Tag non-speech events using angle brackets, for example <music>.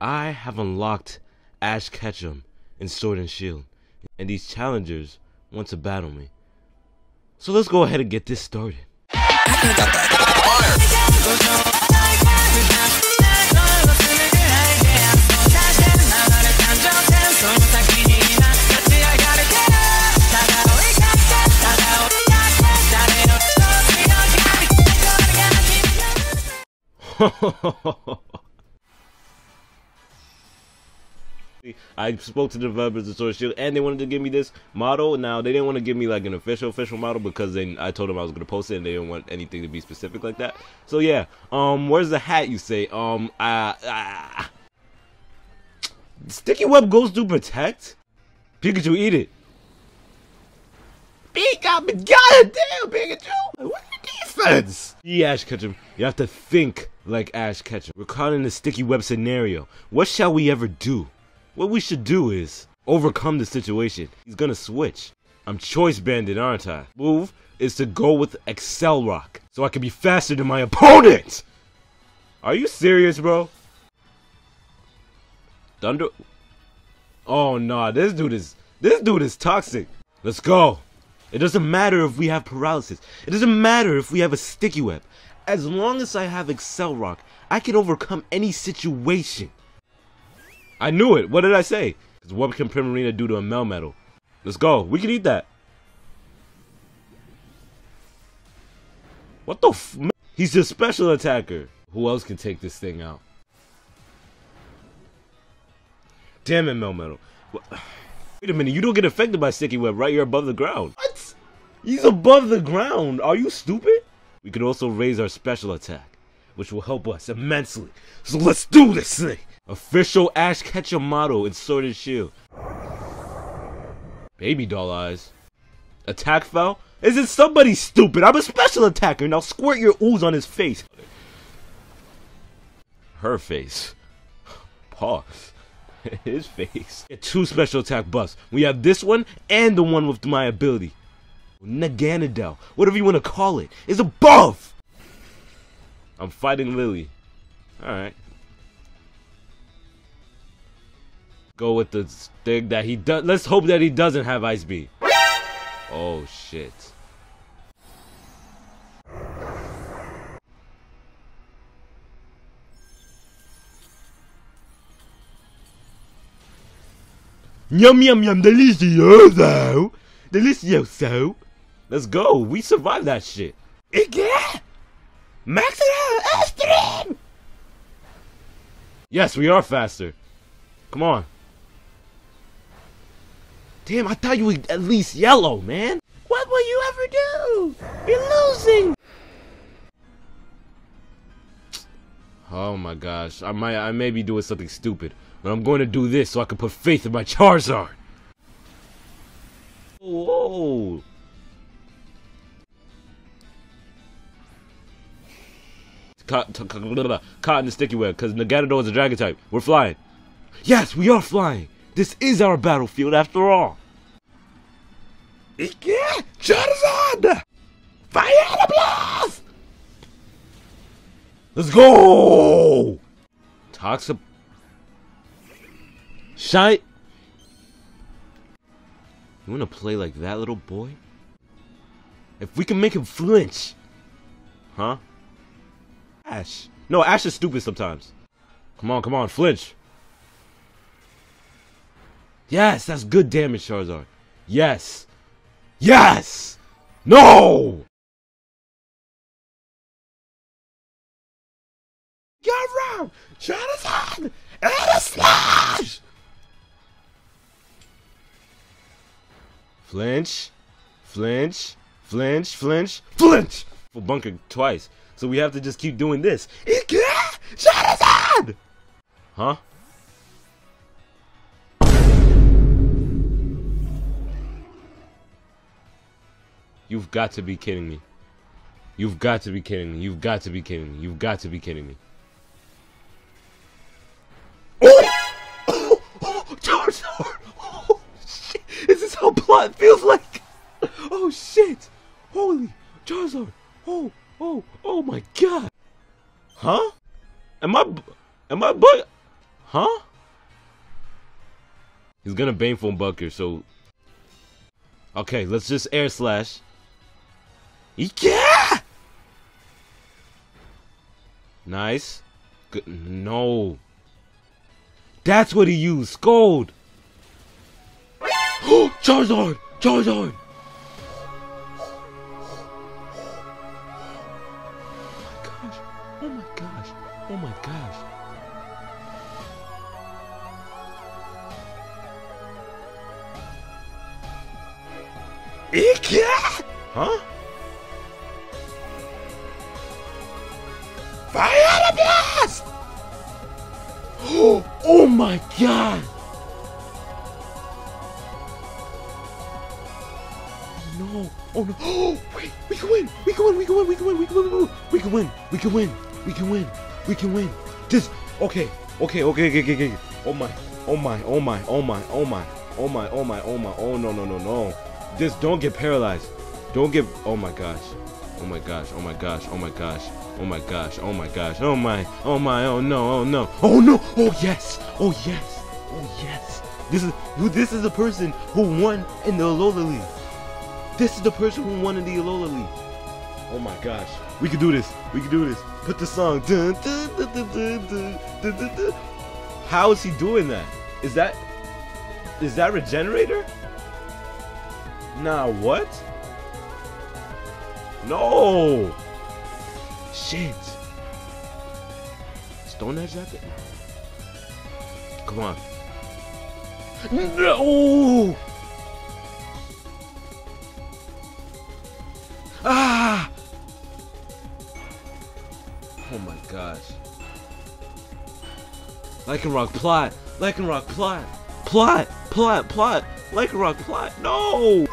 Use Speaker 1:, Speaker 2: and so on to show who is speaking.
Speaker 1: I have unlocked Ash Ketchum in Sword and Shield, and these challengers want to battle me. So let's go ahead and get this started. <laughs> I spoke to the developers of Sword Shield, and they wanted to give me this model. Now they didn't want to give me like an official official model because they I told them I was gonna post it, and they didn't want anything to be specific like that. So yeah, um, where's the hat? You say, um, uh sticky web goes to protect. Pikachu, eat it. Pikachu, goddamn Pikachu! What defense? Yeah, Ash Ketchum, you have to think like Ash Ketchum. We're caught in a sticky web scenario. What shall we ever do? What we should do is overcome the situation. He's gonna switch. I'm choice banded, aren't I? Move is to go with Accelerock, so I can be faster than my opponent. Are you serious, bro? Thunder. Oh nah, this dude is this dude is toxic. Let's go. It doesn't matter if we have paralysis. It doesn't matter if we have a sticky web. As long as I have Accelerock, I can overcome any situation. I knew it. What did I say? Because what can Primarina do to a Melmetal? Let's go. We can eat that. What the f- He's a special attacker. Who else can take this thing out? Damn it, Melmetal. Wait a minute, you don't get affected by Sticky Web, right? You're above the ground. What? He's above the ground. Are you stupid? We could also raise our special attack, which will help us immensely. So let's do this thing! Official Ash Ketchum model in Sword and Shield. Baby doll eyes. Attack foul? Is it somebody stupid? I'm a special attacker. Now squirt your ooze on his face. Her face. Pause. <laughs> his face. Two special attack buffs. We have this one and the one with my ability. Naganadel, whatever you want to call it, is above. I'm fighting Lily. Alright. Go with the thing that he does. Let's hope that he doesn't have Ice Beam. Oh shit. Yum yum yum delicioso! Delicioso! Let's go! We survived that shit! Again! Max it! Extreme! Yes, we are faster. Come on. Damn, I thought you were at least yellow, man. What will you ever do? You're losing. Oh my gosh, I might, I may be doing something stupid, but I'm going to do this so I can put faith in my Charizard. Whoa. Caught, caught in the sticky web because Naganadel is a dragon type. We're flying. Yes, we are flying. This is our battlefield after all. Yeah, Charizard! Fire blast! Let's go! Toxic. Shine. You wanna play like that, little boy? If we can make him flinch. Huh? Ash. No, Ash is stupid sometimes. Come on, come on, flinch. Yes, that's good damage, Charizard. Yes. Yes! No! Get around! Charizard! And a slash! Flinch. Flinch. Flinch. Flinch. Flinch! For bunker twice. So we have to just keep doing this. Charizard! Huh? You've got to be kidding me. You've got to be kidding me. You've got to be kidding me. You've got to be kidding me. Oh! <coughs> Oh! oh Charizard! Oh, shit! Is this how blood feels like? Oh, shit! Holy Charizard! Oh! Oh! Oh my god! Huh? Am I... Am I bug... Huh? He's gonna baneful Bunker, so Okay, let's just air slash. Yeah! Nice. Good. No. That's what he used. Scald. <gasps> Charizard! Charizard! Oh my gosh. Oh my gosh. Ika! Huh? Fire the blast! Oh my god! No! Oh no! Oh wait! We can win! We can win! We can win! We can win! We can win! We can win! We can win! We can win! We can win! This okay! Okay! Okay! Okay! Okay! okay. Oh my! Oh my! Oh my! Oh my! Oh my! Oh my! Oh my! Oh my! Oh no! No! No! No! Just don't get paralyzed. Don't get. Oh my gosh. Oh my gosh. Oh my gosh. Oh my gosh. Oh my gosh. Oh my gosh. Oh my. Oh my. Oh no. Oh no. Oh no. Oh yes. Oh yes. Oh yes. This is who. This is the person who won in the Alola League. This is the person who won in the Alola League. Oh my gosh. We can do this. We can do this. Put the song. Dun, dun, dun, dun, dun, dun, dun, dun. How is he doing that? Is that is that regenerator? Nah, what? No! Shit. Stone Edge that Come on. No! Ah! Oh my gosh. Lycanroc plot! Lycanroc plot! Plot! Plot! Plot! Lycanroc plot! No!